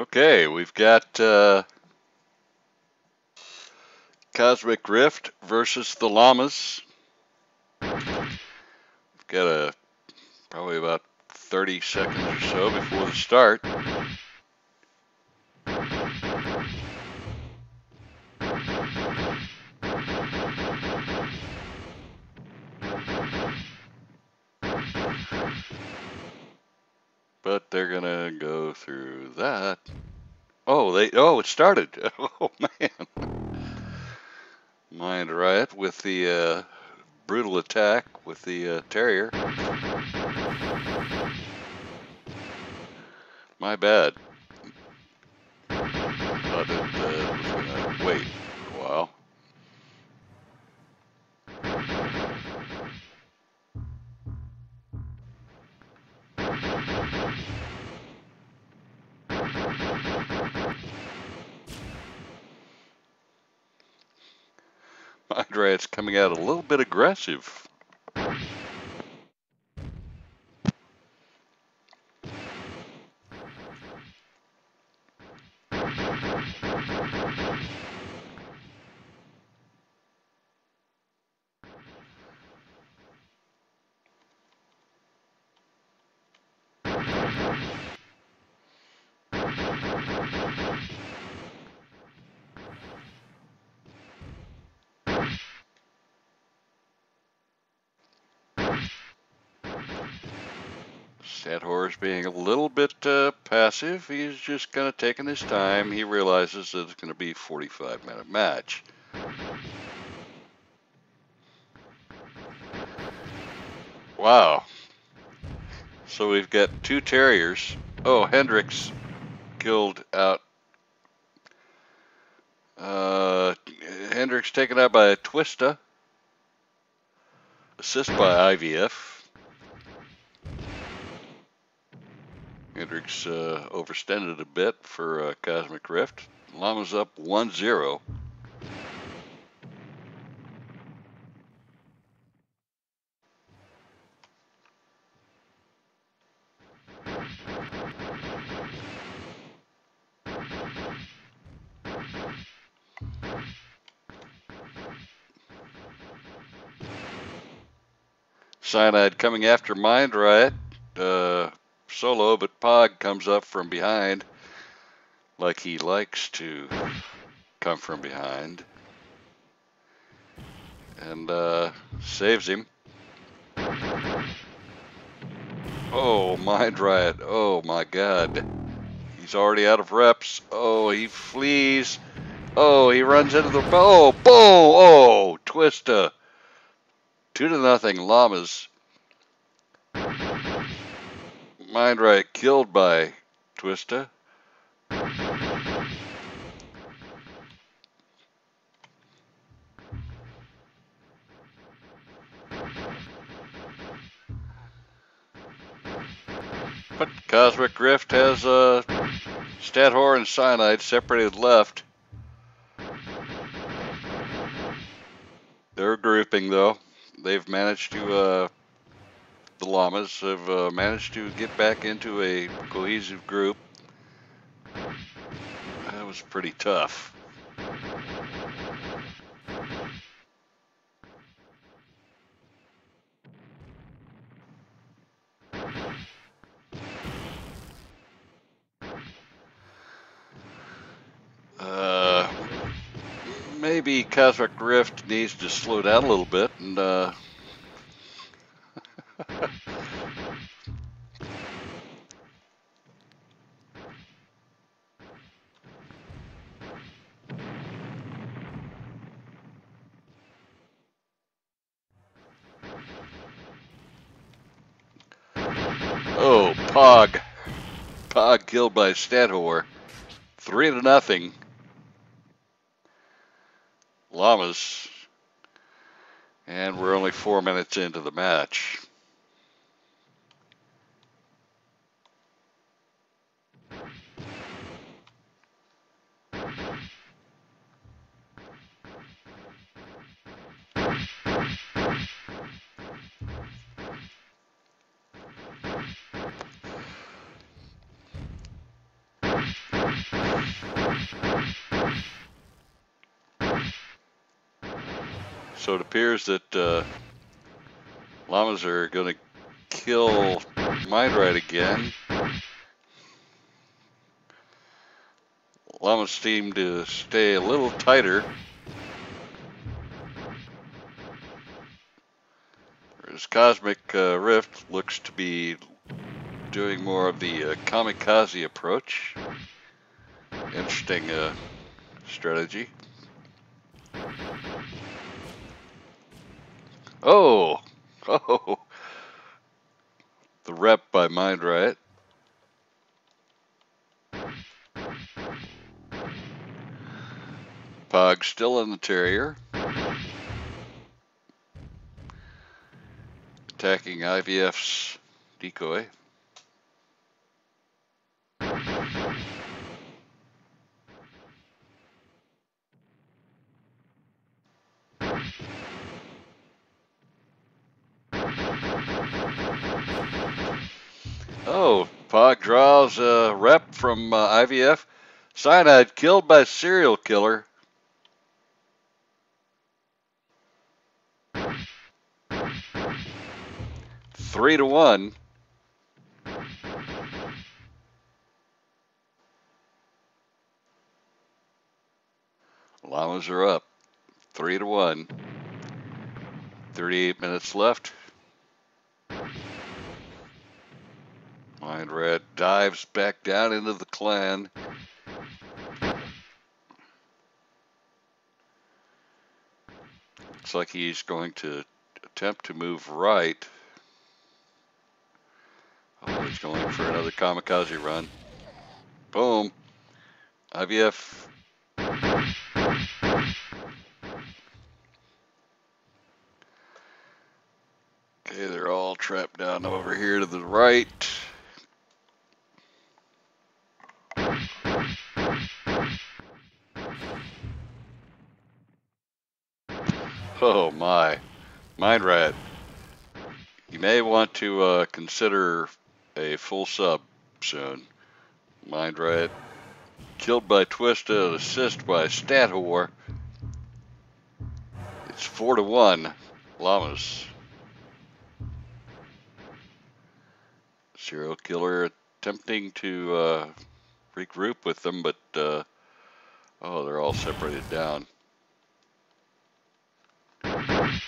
Okay, we've got uh, Cosmic Rift versus the Llamas. We've got a probably about 30 seconds or so before the start. But they're gonna go through that. Oh, they oh it started. Oh man. Mind Riot with the uh, brutal attack with the uh, Terrier. My bad. Thought it uh, was gonna wait Riot's coming out a little bit aggressive. Stathor's being a little bit uh, passive. He's just kind of taking his time. He realizes that it's going to be a 45 minute match. Wow. So we've got two Terriers. Oh, Hendricks killed out. Uh, Hendricks taken out by a Twista. Assist by IVF. Hendricks uh, a bit for uh, Cosmic Rift. Llama's up 1-0. Cyanide coming after Mind Riot. Uh, solo, but Pog comes up from behind like he likes to come from behind and uh, saves him. Oh, Mind Riot. Oh my god. He's already out of reps. Oh, he flees. Oh, he runs into the. Oh, boom! Oh, Twista. Two to nothing, Llamas. Mind Riot killed by Twista. But Cosmic Rift has uh, Stathor and Cyanide separated left. They're grouping though. They've managed to uh, the llamas have uh, managed to get back into a cohesive group. That was pretty tough. Uh, maybe Cosmic Rift needs to slow down a little bit and uh, oh, Pog. Pog killed by Stathor. Three to nothing. Llamas. And we're only four minutes into the match. So it appears that uh, llamas are going to kill Mind Riot again. Llamas seem to stay a little tighter. This Cosmic uh, Rift looks to be doing more of the uh, kamikaze approach. Interesting uh, strategy. Oh, oh, the rep by Mind Riot. Pog still in the Terrier. Attacking IVF's decoy. Draws a rep from uh, IVF. Cyanide killed by serial killer. Three to one. Llamas are up. Three to one. 38 minutes left. Red dives back down into the clan. Looks like he's going to attempt to move right. Oh, he's going for another kamikaze run. Boom. IVF. Okay, they're all trapped down over here to the right. Oh my. Mind Riot. You may want to uh, consider a full sub soon. Mind Riot. Killed by Twista, assist by Stathor. It's four to one. Llamas. Serial killer attempting to uh, regroup with them, but uh, oh, they're all separated down. Yep.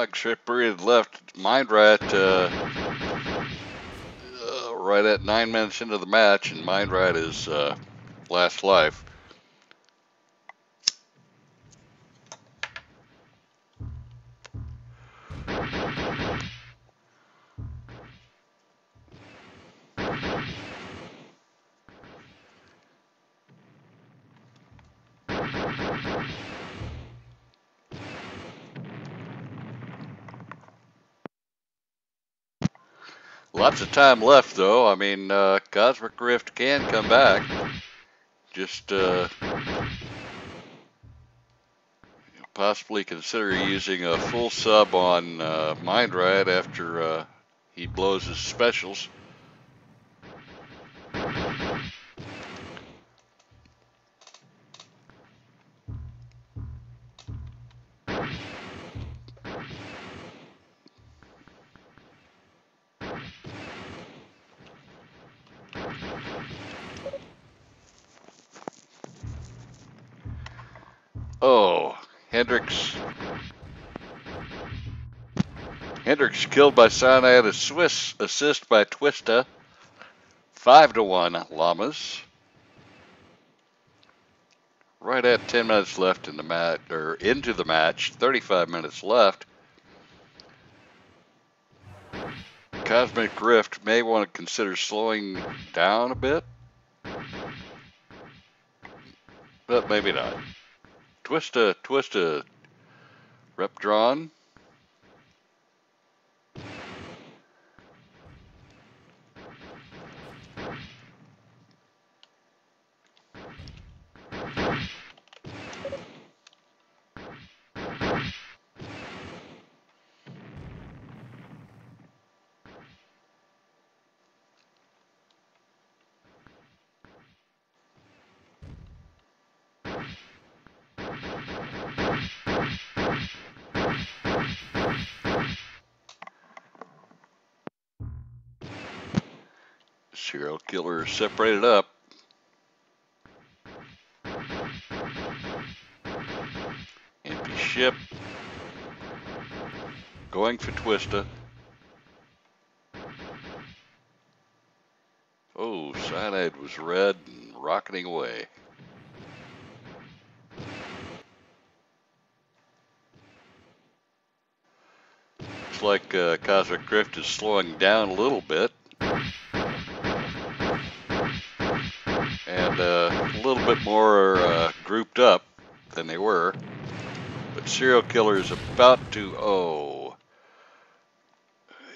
Pog separated left. Mind Riot uh, uh, right at nine minutes into the match, and Mind Riot is uh, last life. Lots of time left, though. I mean, uh, Cosmic Rift can come back. Just uh, possibly consider using a full sub on uh, Mind Riot after uh, he blows his specials. Oh, Hendricks. Hendricks killed by cyanide, a Swiss assist by Twista. Five to one, Llamas. Right at 10 minutes left in the match, or into the match, 35 minutes left. Cosmic Rift may want to consider slowing down a bit. But maybe not. Twista, Twista, rep Serial killer separated up. Empty ship. Going for Twista. Oh, cyanide was red and rocketing away. Looks like uh, Cosmic Rift is slowing down a little bit. And uh, a little bit more uh, grouped up than they were. But Serial Killer is about to, oh.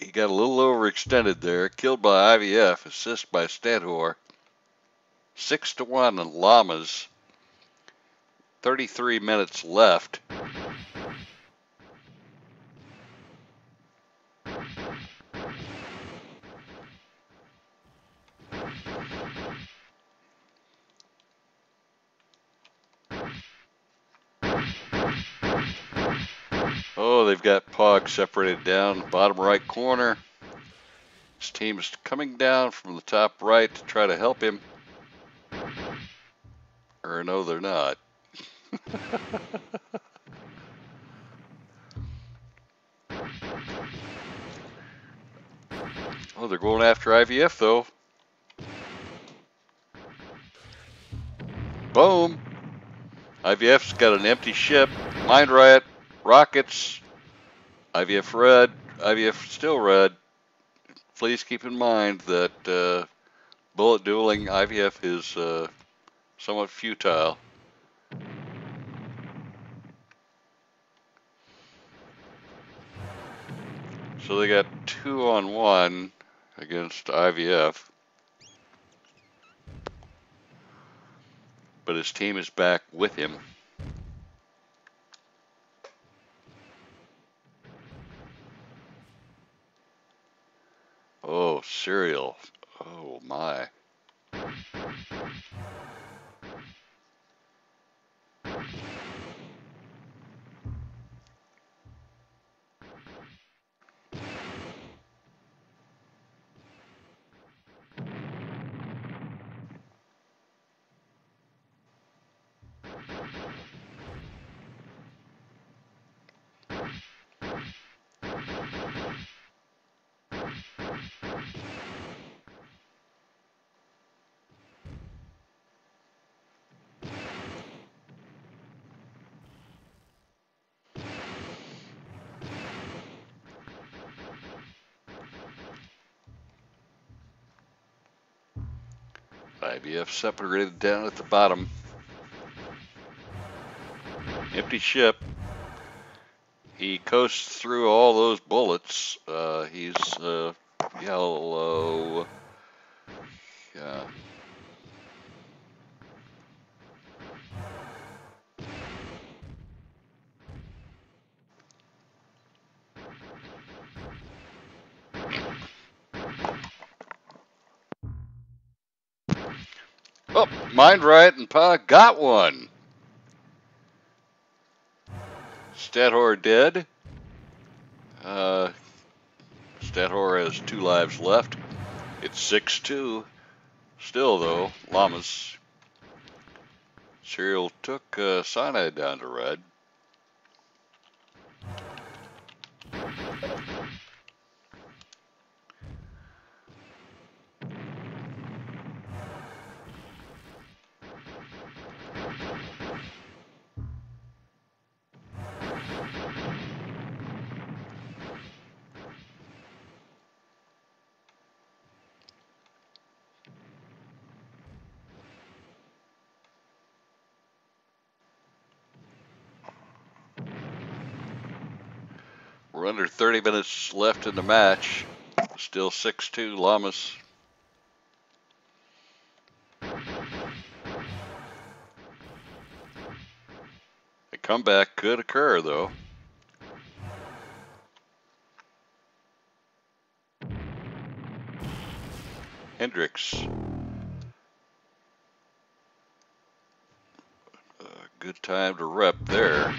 He got a little overextended there. Killed by IVF, assist by Stathor. 6 to 1 on Llamas. 33 minutes left. Oh, they've separated down bottom right corner. His team is coming down from the top right to try to help him. Or no, they're not. oh, they're going after IVF though. Boom. IVF's got an empty ship. Mind Riot, rockets, IVF red, IVF still red. Please keep in mind that uh, bullet dueling IVF is uh, somewhat futile. So they got two on one against IVF. But his team is back with him. Oh, Serial. Oh my. IVF separated down at the bottom. Empty ship. He coasts through all those bullets. Uh, he's uh, yellow. Yeah. Oh, Mind Riot and Pa got one. Stathor dead. Uh, Stathor has two lives left. It's 6-2. Still, though, Llamas. Serial took uh, Cyanide down to red. We're under 30 minutes left in the match. Still 6-2 Llamas. A comeback could occur though. Hendricks. A good time to rep there.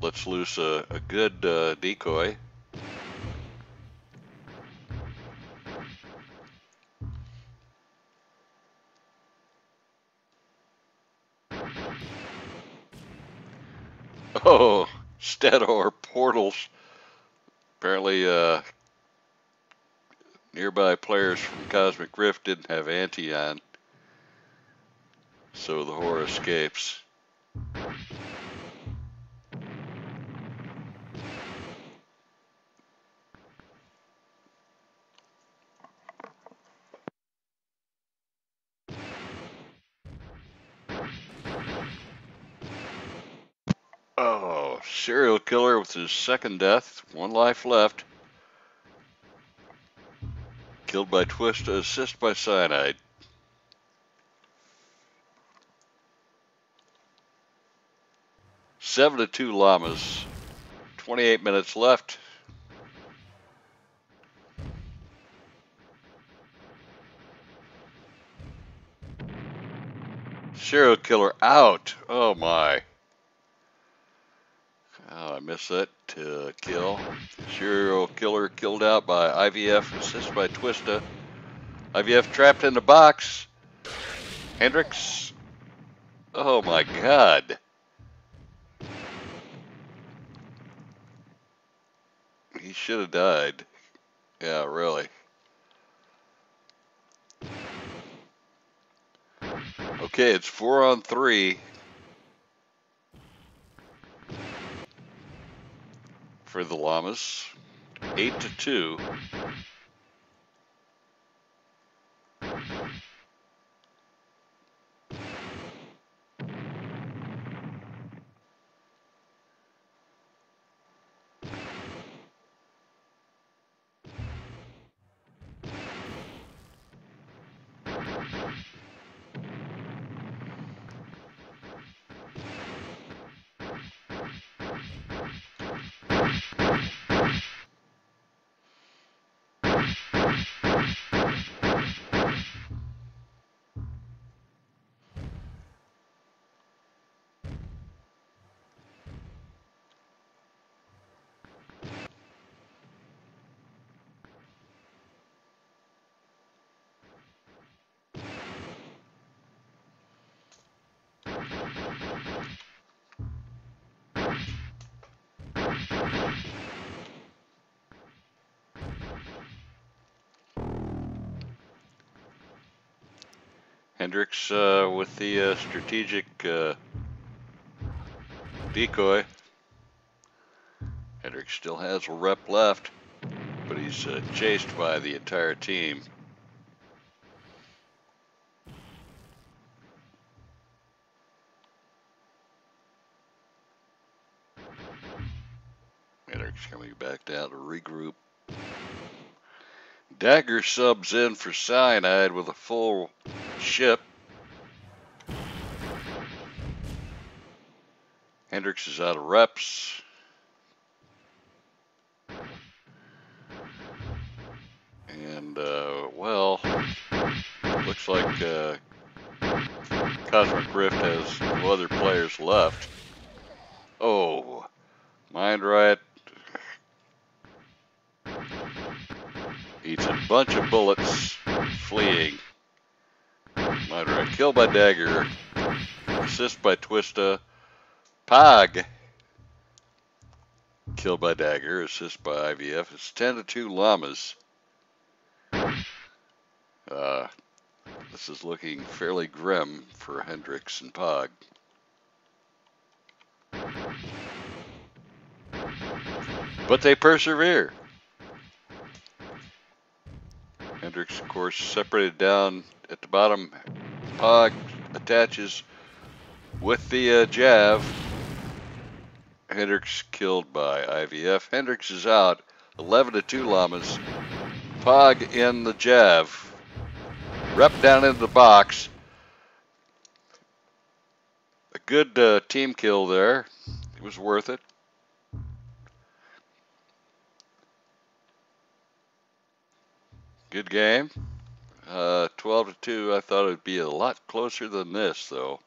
Let's loose a, a good uh, decoy. Oh, Stathor portals. Apparently, uh, nearby players from Cosmic Rift didn't have anti on, so the whore escapes. Oh, serial killer with his second death, one life left. Killed by twist, assist by cyanide. Seven to two llamas. 28 minutes left. Serial killer out. Oh my. Oh, I missed that kill. Serial killer killed out by IVF, assist by Twista. IVF trapped in the box. Hendricks. Oh my god. He should have died. Yeah, really. Okay, it's four on three. For the Llamas. Eight to two. Hendricks uh, with the uh, strategic uh, decoy. Hendricks still has a rep left, but he's uh, chased by the entire team. Hendricks coming back down to regroup. Dagger subs in for Cyanide with a full ship. Hendricks is out of reps. And, uh, well, looks like uh, Cosmic Rift has no other players left. Oh, Mind Riot eats a bunch of bullets fleeing. Mind Riot killed by Dagger, assist by Twista. Pog killed by Dagger, assist by IVF. It's 10 to 2 Llamas. Uh, this is looking fairly grim for Hendricks and Pog. But they persevere. Hendricks, of course, separated down at the bottom. Pog attaches with the uh, Jav Hendricks killed by IVF. Hendricks is out. 11 to 2 Llamas. Pog in the Jav. Rep down into the box. A good uh, team kill there. It was worth it. Good game. Uh, 12 to 2. I thought it would be a lot closer than this, though.